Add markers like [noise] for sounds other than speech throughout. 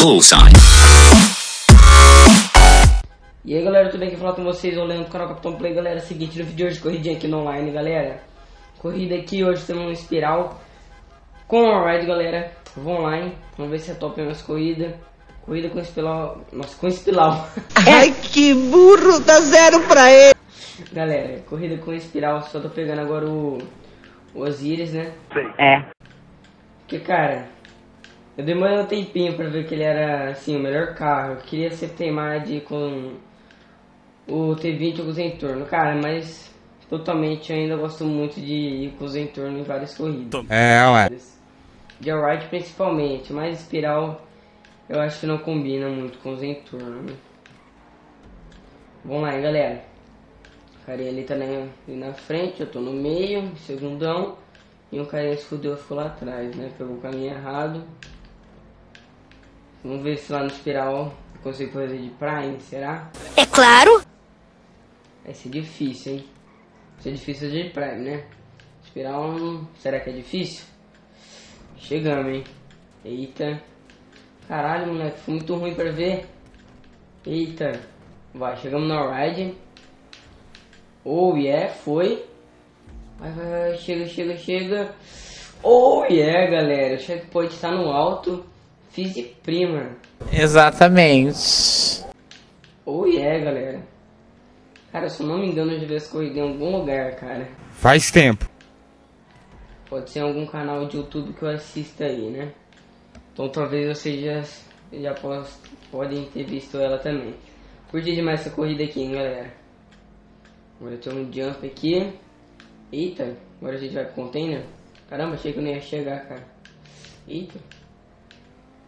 Bullseye. E aí galera, tudo bem? Aqui falar com vocês, olhando do canal Capitão Play. Galera, seguinte, no vídeo de hoje, corridinha aqui no online galera. Corrida aqui, hoje temos um espiral. Com a ride galera, vou online, vamos ver se é top minhas corridas Corrida. Com espiral, nossa, com espiral. [laughs] Ai que burro, dá zero pra ele. Galera, corrida com espiral, só tô pegando agora o, o Osiris, né? É. Porque cara, eu demorei um tempinho pra ver que ele era assim, o melhor carro Eu queria ser teimar de com o T20 com o Zentorno, cara, mas totalmente eu ainda gosto muito de ir com o Zentorno em várias corridas. É, ué. De ride principalmente, mas espiral eu acho que não combina muito com o Zentorno. Né? Vamos lá, hein, galera. O carinha ali tá na, ali na frente, eu tô no meio, segundão. E o carinha se fudeu, ficou lá atrás, né? Pegou o caminho errado. Vamos ver se lá no espiral eu consigo fazer de Prime, será? É claro. Vai ser difícil, hein? Vai ser difícil de Prime, né? Espiral, será que é difícil? Chegamos, hein? Eita. Caralho, moleque, foi muito ruim pra ver. Eita. Vai, chegamos no ride. Oh, yeah, foi. Vai, vai, vai, chega, chega, chega. Oh, yeah, galera. O checkpoint está no alto. Fiz de prima. Exatamente. Oh, yeah, galera. Cara, se eu não me engano, eu já vi essa corrida em algum lugar, cara. Faz tempo. Pode ser em algum canal de YouTube que eu assista aí, né? Então talvez vocês já, já podem ter visto ela também. Curti demais essa corrida aqui, hein, galera. Agora tem um jump aqui. Eita, agora a gente vai pro container. Caramba, achei que eu não ia chegar, cara. Eita.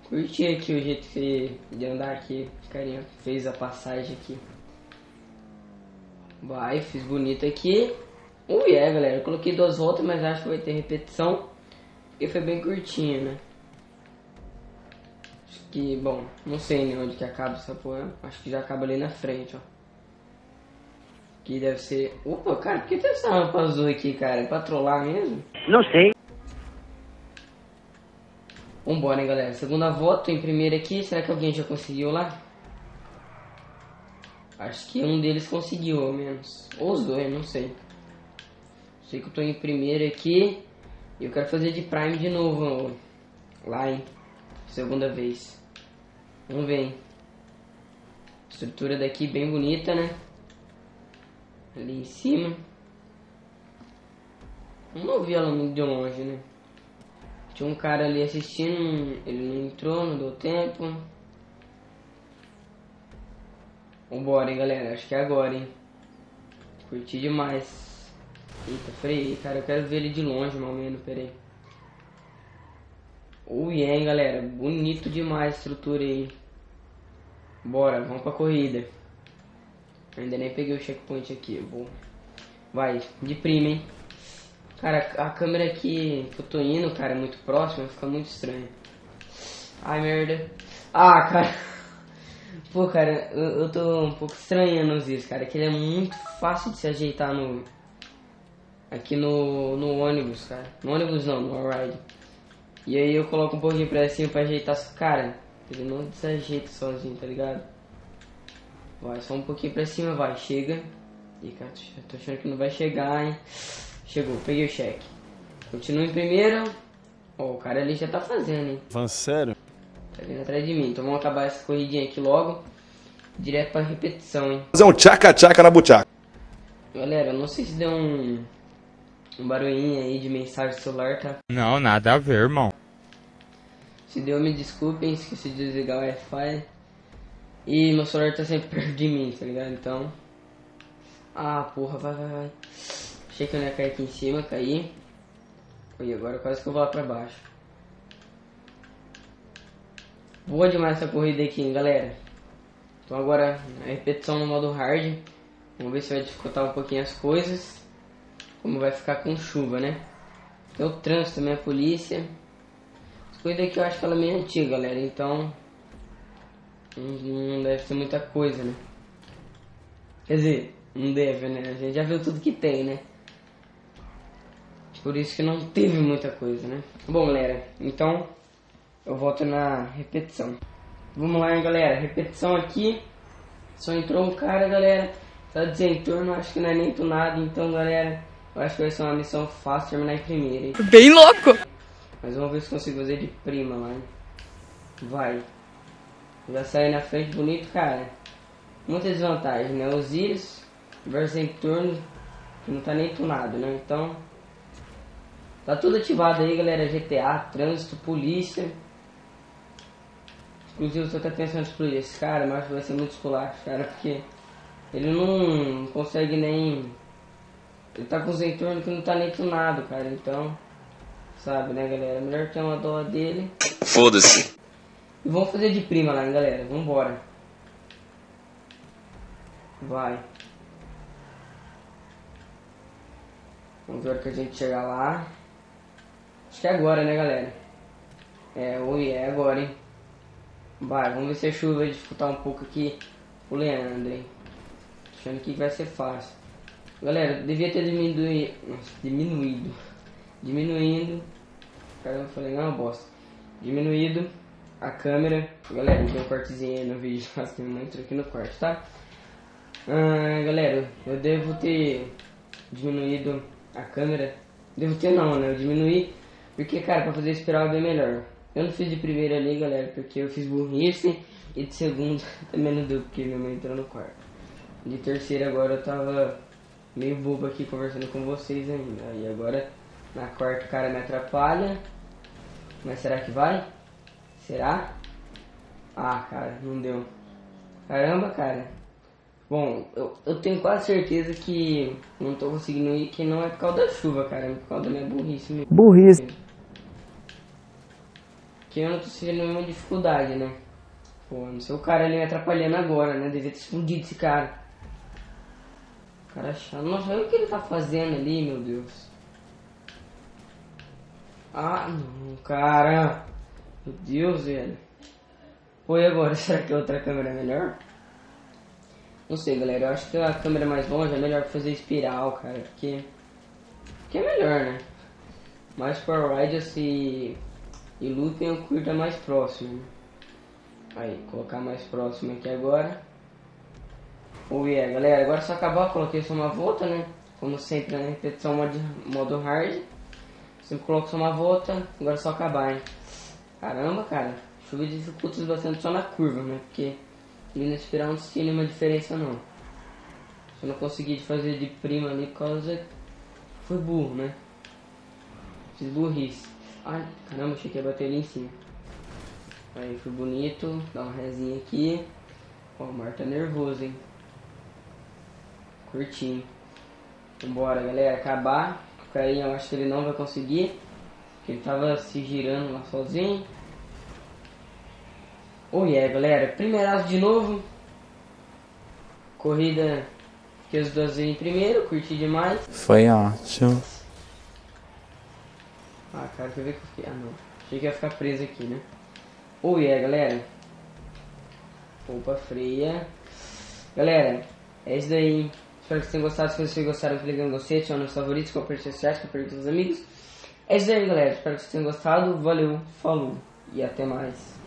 Curti aqui o jeito que de andar aqui. Carinha fez a passagem aqui. Vai, fiz bonito aqui. Ui, uh, é, galera. Eu coloquei duas voltas, mas acho que vai ter repetição. Porque foi bem curtinho, né? Acho que, bom, não sei né, onde que acaba essa porra. Acho que já acaba ali na frente, ó. Aqui deve ser... Opa, cara, por que tem essa rampa azul aqui, cara? É pra trollar mesmo? Não sei Vambora, hein, galera. Segunda volta, em primeiro aqui. Será que alguém já conseguiu lá? Acho que um deles conseguiu, ao menos. Ou os dois, não sei. Sei que eu tô em primeiro aqui. E eu quero fazer de Prime de novo. Lá, hein. Segunda vez. Vamos ver, hein. Estrutura daqui bem bonita, né? Ali em cima. Não vi ela muito de longe, né? Tinha um cara ali assistindo, ele não entrou, não deu tempo. Vambora, hein, galera. Acho que é agora, hein. Curti demais. Eita, freio, cara. Eu quero ver ele de longe, mal menos. Pera aí. Oh, yeah, hein, galera. Bonito demais a estrutura aí. Bora, vamos pra corrida. Ainda nem peguei o checkpoint aqui. Vou... Vai, de prima, hein. Cara, a câmera aqui que eu tô indo, cara, é muito próxima. Fica muito estranho. Ai, merda. Ah, cara. [laughs] Pô, cara, eu, eu tô um pouco estranhando isso, cara, que ele é muito fácil de se ajeitar no... Aqui no, no ônibus, cara. No ônibus não, no ride. E aí eu coloco um pouquinho pra cima pra ajeitar, cara, ele não se ajeita sozinho, tá ligado? Vai, só um pouquinho pra cima, vai, chega. Ih, cara, tô achando que não vai chegar, hein. Chegou, peguei o cheque. Continua em primeiro. Ó, oh, o cara ali já tá fazendo, hein. Van sério? Tá vindo atrás de mim. Então vamos acabar essa corridinha aqui logo. Direto pra repetição, hein. Fazer um tchaca-tchaca na buchaca. Galera, eu não sei se deu um... Um barulhinho aí de mensagem do celular, tá? Não, nada a ver, irmão. Se deu, me desculpem. Esqueci de desligar o Wi-Fi. E meu celular tá sempre [laughs] perto de mim, tá ligado? Então... Ah, porra, vai, vai, vai. Achei que eu ia cair aqui em cima, caí. E agora quase que eu vou lá pra baixo. Boa demais essa corrida aqui, hein, galera. Então agora a repetição no modo hard. Vamos ver se vai dificultar um pouquinho as coisas. Como vai ficar com chuva, né? Tem o trânsito também, a polícia. Essa corrida aqui eu acho que ela é meio antiga, galera. Então não deve ser muita coisa, né? Quer dizer, não deve, né? A gente já viu tudo que tem, né? Por isso que não teve muita coisa, né? Bom, galera, então eu volto na repetição. Vamos lá, hein, galera. Repetição aqui. Só entrou um cara, galera. Tá desentorno, acho que não é nem tunado. Então, galera, eu acho que vai ser uma missão fácil terminar em primeiro, hein? Bem louco! Mas vamos ver se consigo fazer de prima lá, hein? Vai. Já saí na frente bonito, cara. Muita desvantagem, né? Osiris versus em turno, que não tá nem tunado, né? Então, tá tudo ativado aí, galera. GTA, trânsito, polícia. Inclusive, eu tô até pensando em explodir esse cara, mas vai ser muito esculacho, cara, porque ele não consegue nem... Ele tá com os entornos que não tá nem tunado, cara, então... Sabe, né, galera? Melhor ter uma dó dele. Foda-se. E vamos fazer de prima lá, hein, galera. Vambora. Vai. Vamos ver a hora que a gente chegar lá. Acho que é agora, né, galera? É, oi, é agora, hein? Vai, vamos ver se a chuva vai dificultar um pouco aqui o Leandro, hein? Achando que vai ser fácil. Galera, devia ter diminuído. Diminuído. Diminuindo. Caramba, eu falei, não, bosta. Diminuído a câmera. Galera, deu um cortezinho aí no vídeo. [laughs] Nossa, tem muito aqui no quarto, tá? Ah, galera, eu devo ter diminuído a câmera. Devo ter não, né? Eu diminuí. Porque, cara, pra fazer espiral é bem melhor. Eu não fiz de primeira ali, galera, porque eu fiz burrice. E de segundo [laughs] também não deu, porque minha mãe entrou no quarto. De terceira agora eu tava meio bobo aqui conversando com vocês ainda. Aí agora na quarta o cara me atrapalha. Mas será que vai? Será? Ah, cara, não deu. Caramba, cara. Bom, eu, eu tenho quase certeza que não tô conseguindo ir, que não é por causa da chuva, cara, é por causa da minha burrice mesmo. Burrice. Que eu não tô sentindo nenhuma dificuldade, né? Pô, não sei o cara ali me atrapalhando agora, né? Devia ter escondido esse cara. Cara chato. Nossa, olha o que ele tá fazendo ali, meu Deus. Ah, não, cara. Meu Deus, velho. Pô, e agora? [laughs] Será que a outra câmera é melhor? Não sei, galera. Eu acho que a câmera mais longe é melhor fazer espiral, cara. Porque... Que é melhor, né? Mais Power Radius e... E Looping eu curto mais próximo. Né? Aí, colocar mais próximo aqui agora. Oh yeah, galera, agora só acabar, coloquei só uma volta, né? Como sempre na repetição modo, modo hard. Sempre coloco só uma volta, agora só acabar, hein? Caramba, cara, chuva dificulta bastante só na curva, né? Porque na espiral não tinha nenhuma diferença não. Só não consegui fazer de prima ali por causa foi burro, né? Fiz burrice. Ai, caramba, achei que ia bater ali em cima. Aí foi bonito, dá uma resinha aqui. Ó, o Mar tá nervoso, hein? Curtinho. Vambora, galera, acabar. O carinha eu acho que ele não vai conseguir. Porque ele tava se girando lá sozinho. Oh yeah, galera, primeiraço de novo. Corrida que os dois em primeiro, curti demais. Foi ótimo. Ah, cara, quer ver que eu fiquei. Ah, não. Achei que ia ficar preso aqui, né? Oh yeah, galera. Opa, freia. Galera, é isso daí. Espero que vocês tenham gostado. Se vocês gostaram, clique no gostei, adicione nos favoritos, compartilhe sociais, compartilhe com os amigos. É isso aí, galera. Espero que vocês tenham gostado. Valeu, falou e até mais.